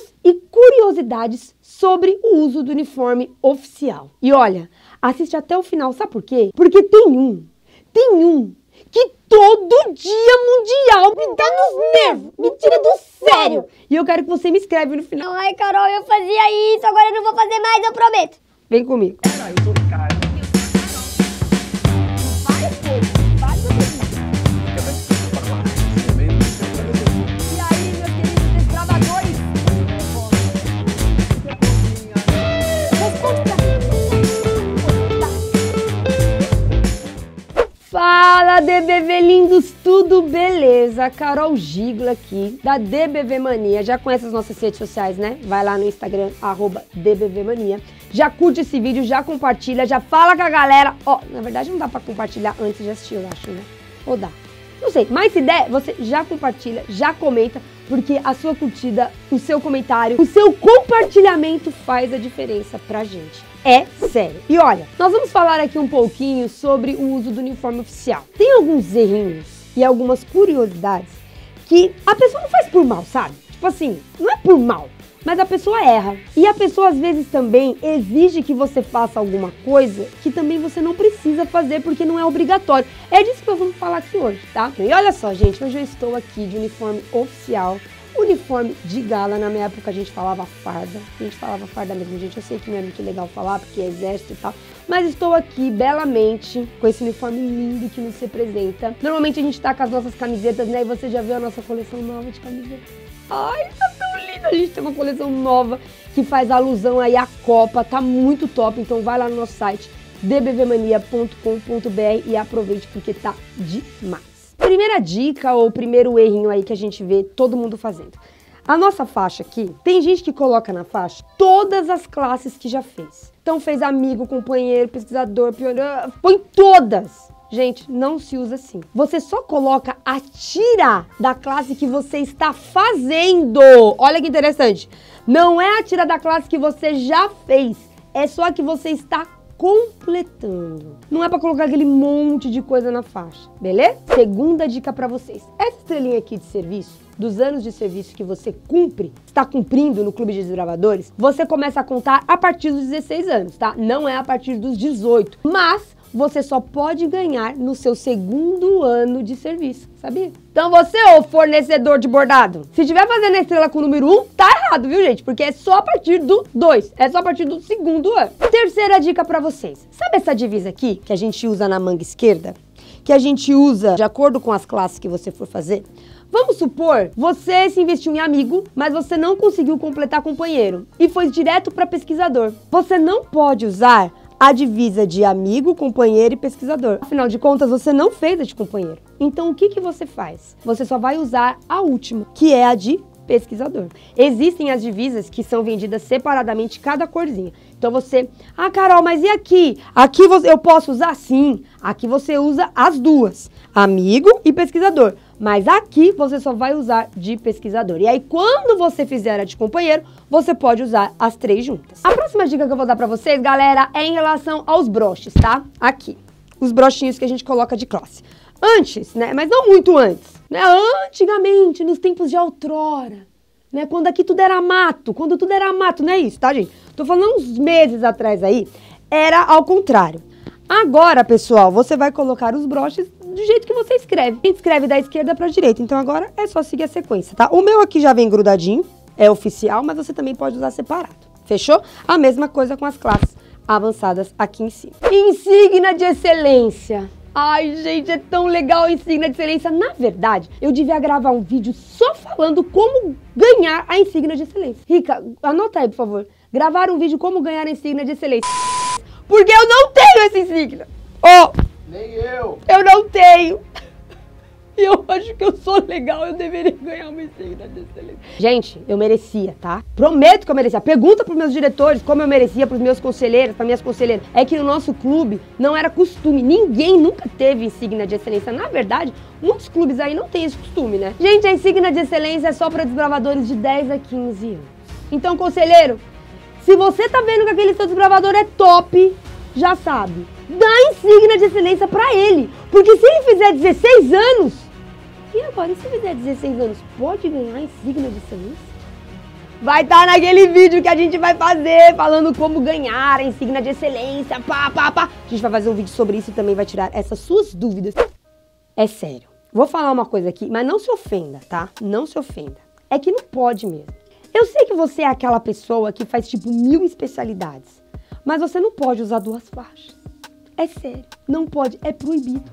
mitos e curiosidades sobre o uso do uniforme oficial. E olha, assiste até o final, sabe por quê? Porque tem um, tem um que todo dia mundial me dá nos nervos, me tira do sério. E eu quero que você me escreve no final. Ai, Carol, eu fazia isso, agora eu não vou fazer mais, eu prometo. Vem comigo. Ah, eu sou beleza? Carol Gigla aqui, da DBV Mania. Já conhece as nossas redes sociais, né? Vai lá no Instagram, arroba DBV Mania. Já curte esse vídeo, já compartilha, já fala com a galera. Ó, na verdade não dá pra compartilhar antes de assistir, eu acho, né? Ou dá? Não sei, mas se der, você já compartilha, já comenta, porque a sua curtida, o seu comentário, o seu compartilhamento faz a diferença pra gente. É sério. E olha, nós vamos falar aqui um pouquinho sobre o uso do uniforme oficial. Tem alguns errinhos e algumas curiosidades que a pessoa não faz por mal, sabe? Tipo assim, não é por mal, mas a pessoa erra. E a pessoa às vezes também exige que você faça alguma coisa que também você não precisa fazer porque não é obrigatório. É disso que nós vamos falar aqui hoje, tá? E olha só, gente, hoje eu estou aqui de uniforme oficial. Uniforme de gala, na minha época a gente falava farda, a gente falava farda mesmo, gente. Eu sei que não é muito legal falar porque é exército e tal, mas estou aqui belamente com esse uniforme lindo que nos representa. Normalmente a gente tá com as nossas camisetas, né? E você já viu a nossa coleção nova de camisetas. Ai, tá tão linda! A gente tem uma coleção nova que faz alusão aí à Copa, tá muito top. Então vai lá no nosso site dbbmania.com.br e aproveite porque tá demais. Primeira dica ou primeiro errinho aí que a gente vê todo mundo fazendo. A nossa faixa aqui, tem gente que coloca na faixa todas as classes que já fez. Então fez amigo, companheiro, pesquisador, pioneiro, põe todas. Gente, não se usa assim. Você só coloca a tira da classe que você está fazendo. Olha que interessante. Não é a tira da classe que você já fez, é só a que você está completando. Não é para colocar aquele monte de coisa na faixa, beleza? Segunda dica para vocês. Essa estrelinha aqui de serviço, dos anos de serviço que você cumpre, está cumprindo no Clube de Desbravadores, você começa a contar a partir dos 16 anos, tá? Não é a partir dos 18. Mas você só pode ganhar no seu segundo ano de serviço, sabia? Então você, ô fornecedor de bordado, se estiver fazendo a estrela com o número 1, um, tá errado, viu, gente? Porque é só a partir do 2, é só a partir do segundo ano. Terceira dica para vocês. Sabe essa divisa aqui que a gente usa na manga esquerda? Que a gente usa de acordo com as classes que você for fazer? Vamos supor, você se investiu em amigo, mas você não conseguiu completar companheiro e foi direto para pesquisador. Você não pode usar a divisa de amigo, companheiro e pesquisador. Afinal de contas, você não fez a de companheiro. Então, o que, que você faz? Você só vai usar a última, que é a de pesquisador. Existem as divisas que são vendidas separadamente, cada corzinha. Então você, ah, Carol, mas e aqui? Aqui eu posso usar? Sim. Aqui você usa as duas, amigo e pesquisador. Mas aqui você só vai usar de pesquisador. E aí, quando você fizer a de companheiro, você pode usar as três juntas. A próxima dica que eu vou dar pra vocês, galera, é em relação aos broches, tá? Aqui. Os brochinhos que a gente coloca de classe. Antes, né? Mas não muito antes. Né? Antigamente, nos tempos de outrora. Né? Quando aqui tudo era mato. Quando tudo era mato, não é isso, tá, gente? Tô falando uns meses atrás aí. Era ao contrário. Agora, pessoal, você vai colocar os broches do jeito que você escreve. A gente escreve da esquerda para direita, então agora é só seguir a sequência, tá? O meu aqui já vem grudadinho, é oficial, mas você também pode usar separado. Fechou? A mesma coisa com as classes avançadas aqui em cima. Insígnia de excelência. Ai, gente, é tão legal a insígnia de excelência. Na verdade, eu devia gravar um vídeo só falando como ganhar a insígnia de excelência. Rica, anota aí, por favor. Gravar um vídeo como ganhar a insígnia de excelência. Porque eu não tenho essa insígnia. Ó. Oh, Nem eu. Eu não tenho. E eu acho que eu sou legal, eu deveria ganhar uma insígnia de excelência. Gente, eu merecia, tá? Prometo que eu merecia. Pergunta pros meus diretores como eu merecia, pros meus conselheiros, para minhas conselheiras. É que no nosso clube não era costume. Ninguém nunca teve insígnia de excelência. Na verdade, muitos clubes aí não têm esse costume, né? Gente, a insígnia de excelência é só para desbravadores de 10 a 15 anos. Então, conselheiro, se você tá vendo que aquele seu desbravador é top, já sabe, dá insígnia de excelência para ele. Porque se ele fizer 16 anos, e agora, e se fizer 16 anos, pode ganhar insígnia de excelência? vai estar tá naquele vídeo que a gente vai fazer, falando como ganhar a insígnia de excelência, pá, pá, pá. A gente vai fazer um vídeo sobre isso e também vai tirar essas suas dúvidas. É sério. Vou falar uma coisa aqui, mas não se ofenda, tá? Não se ofenda. É que não pode mesmo. Eu sei que você é aquela pessoa que faz tipo mil especialidades, mas você não pode usar duas faixas. É sério, não pode, é proibido.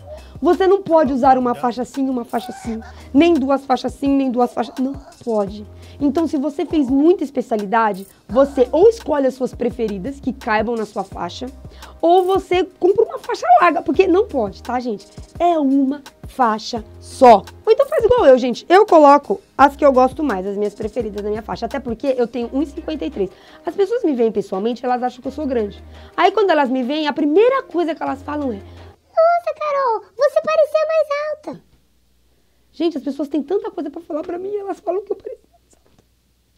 Você não pode usar uma faixa assim, uma faixa assim, nem duas faixas assim, nem duas faixas. Não pode. Então, se você fez muita especialidade, você ou escolhe as suas preferidas que caibam na sua faixa, ou você compra uma faixa larga, porque não pode, tá, gente? É uma faixa só. Ou então faz igual eu, gente. Eu coloco as que eu gosto mais, as minhas preferidas na minha faixa. Até porque eu tenho 1,53. As pessoas me veem pessoalmente, elas acham que eu sou grande. Aí quando elas me veem, a primeira coisa que elas falam é: Nossa, Carol, você parecia mais alta. Gente, as pessoas têm tanta coisa para falar para mim, elas falam que eu alta.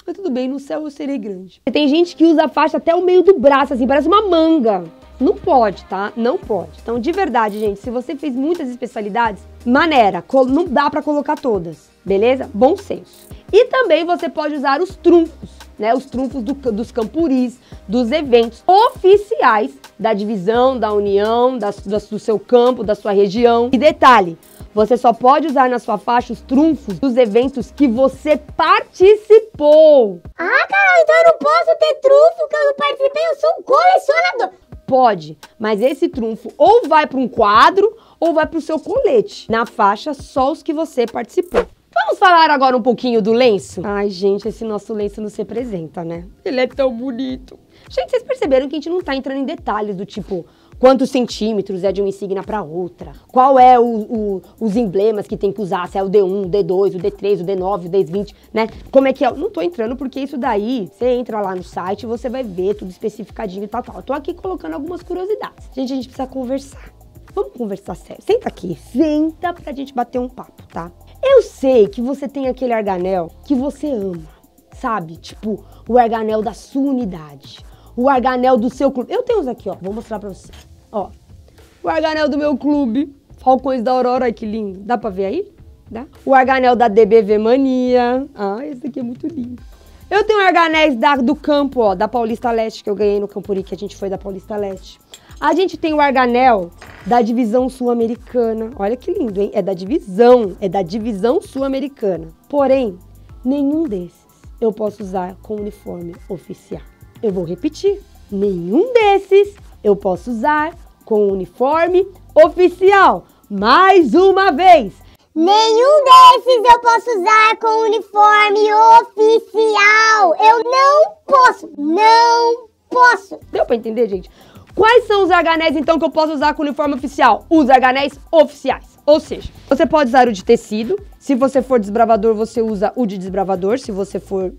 Mas tudo bem, no céu eu serei grande. Tem gente que usa a faixa até o meio do braço, assim, parece uma manga. Não pode, tá? Não pode. Então, de verdade, gente, se você fez muitas especialidades, maneira, não dá para colocar todas, beleza? Bom senso. E também você pode usar os trunfos, né? Os trunfos do, dos campuris, dos eventos oficiais da divisão, da união, da, do seu campo, da sua região. E detalhe, você só pode usar na sua faixa os trunfos dos eventos que você participou. Ah, Carol, então eu não posso ter trunfo que eu não participei, eu sou um colecionador. Pode, mas esse trunfo ou vai para um quadro ou vai para o seu colete. Na faixa, só os que você participou. Vamos falar agora um pouquinho do lenço? Ai, gente, esse nosso lenço nos representa, né? Ele é tão bonito. Gente, vocês perceberam que a gente não tá entrando em detalhes do tipo quantos centímetros é de uma insígnia para outra, qual é o, o, os emblemas que tem que usar, se é o D1, o D2, o D3, o D9, o D20, né? Como é que é? Não tô entrando porque isso daí, você entra lá no site você vai ver tudo especificadinho e tal, tal. Eu tô aqui colocando algumas curiosidades. Gente, a gente precisa conversar. Vamos conversar sério. Senta aqui, senta pra gente bater um papo, tá? Eu sei que você tem aquele arganel que você ama, sabe? Tipo, o arganel da sua unidade, o arganel do seu clube. Eu tenho uns aqui, ó, vou mostrar pra você. Ó, o arganel do meu clube, Falcões da Aurora, que lindo. Dá pra ver aí? Dá? O arganel da DBV Mania. Ah, esse aqui é muito lindo. Eu tenho arganéis da, do campo, ó, da Paulista Leste, que eu ganhei no Campuri, que a gente foi da Paulista Leste. A gente tem o arganel da divisão sul-americana. Olha que lindo, hein? É da divisão, é da divisão sul-americana. Porém, nenhum desses eu posso usar com uniforme oficial. Eu vou repetir. Nenhum desses eu posso usar com uniforme oficial. Mais uma vez. Nenhum desses eu posso usar com uniforme oficial. Eu não posso. Não posso. Deu para entender, gente? Quais são os arganéis, então, que eu posso usar com uniforme oficial? Os arganéis oficiais. Ou seja, você pode usar o de tecido. Se você for desbravador, você usa o de desbravador. Se você for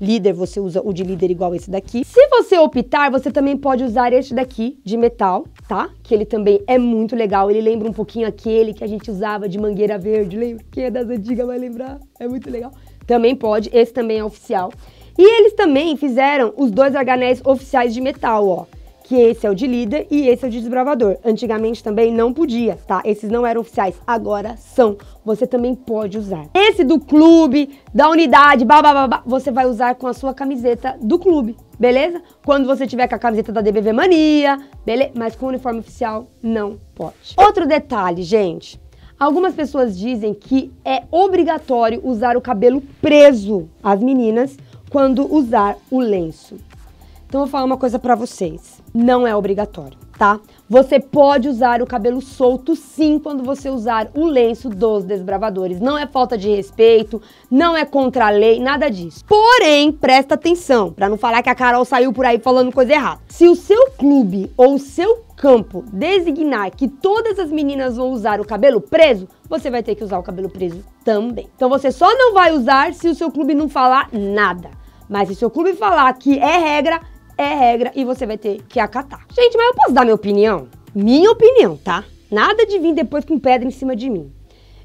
líder, você usa o de líder igual esse daqui. Se você optar, você também pode usar este daqui, de metal, tá? Que ele também é muito legal. Ele lembra um pouquinho aquele que a gente usava de mangueira verde, lembra? Quem é das antigas vai lembrar. É muito legal. Também pode, esse também é oficial. E eles também fizeram os dois arganéis oficiais de metal, ó que esse é o de líder e esse é o de desbravador. Antigamente também não podia, tá? Esses não eram oficiais, agora são. Você também pode usar. Esse do clube, da unidade, babá, você vai usar com a sua camiseta do clube, beleza? Quando você tiver com a camiseta da DBV Mania, beleza? Mas com o uniforme oficial, não pode. Outro detalhe, gente. Algumas pessoas dizem que é obrigatório usar o cabelo preso, as meninas, quando usar o lenço. Então eu vou falar uma coisa para vocês. Não é obrigatório, tá? Você pode usar o cabelo solto sim quando você usar o lenço dos desbravadores. Não é falta de respeito, não é contra a lei, nada disso. Porém, presta atenção, para não falar que a Carol saiu por aí falando coisa errada. Se o seu clube ou o seu campo designar que todas as meninas vão usar o cabelo preso, você vai ter que usar o cabelo preso também. Então você só não vai usar se o seu clube não falar nada. Mas se o seu clube falar que é regra, é regra e você vai ter que acatar. Gente, mas eu posso dar minha opinião? Minha opinião, tá? Nada de vir depois com pedra em cima de mim.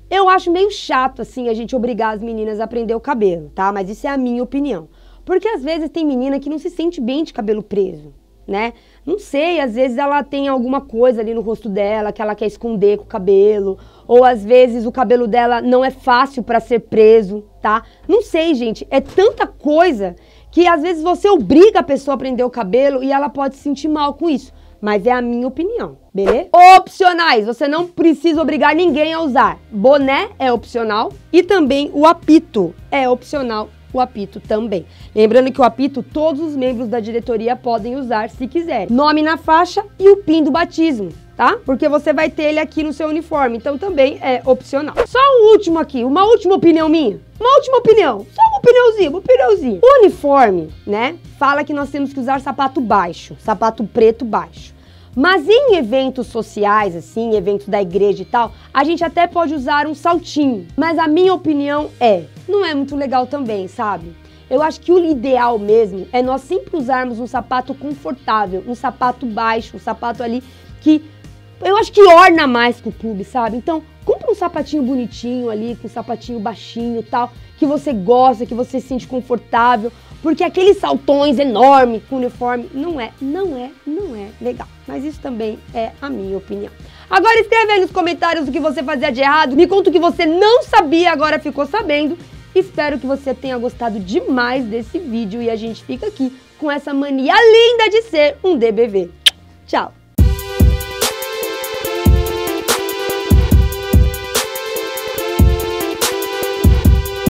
Eu acho meio chato, assim, a gente obrigar as meninas a prender o cabelo, tá? Mas isso é a minha opinião. Porque às vezes tem menina que não se sente bem de cabelo preso, né? Não sei, às vezes ela tem alguma coisa ali no rosto dela que ela quer esconder com o cabelo, ou às vezes o cabelo dela não é fácil para ser preso, tá? Não sei, gente, é tanta coisa que às vezes você obriga a pessoa a prender o cabelo e ela pode se sentir mal com isso. Mas é a minha opinião, beleza? Opcionais, você não precisa obrigar ninguém a usar. Boné é opcional e também o apito é opcional o apito também. Lembrando que o apito todos os membros da diretoria podem usar se quiserem. Nome na faixa e o PIN do batismo tá? Porque você vai ter ele aqui no seu uniforme, então também é opcional. Só um último aqui, uma última opinião minha. Uma última opinião, só uma opiniãozinha, uma opiniãozinha. O uniforme, né, fala que nós temos que usar sapato baixo, sapato preto baixo. Mas em eventos sociais, assim, eventos da igreja e tal, a gente até pode usar um saltinho. Mas a minha opinião é, não é muito legal também, sabe? Eu acho que o ideal mesmo é nós sempre usarmos um sapato confortável, um sapato baixo, um sapato ali que eu acho que orna mais com o clube, sabe? Então, compra um sapatinho bonitinho ali, com um sapatinho baixinho tal, que você gosta, que você se sente confortável, porque aqueles saltões enormes com uniforme não é, não é, não é legal. Mas isso também é a minha opinião. Agora escreve aí nos comentários o que você fazia de errado, me conta o que você não sabia, agora ficou sabendo. Espero que você tenha gostado demais desse vídeo e a gente fica aqui com essa mania linda de ser um DBV. Tchau!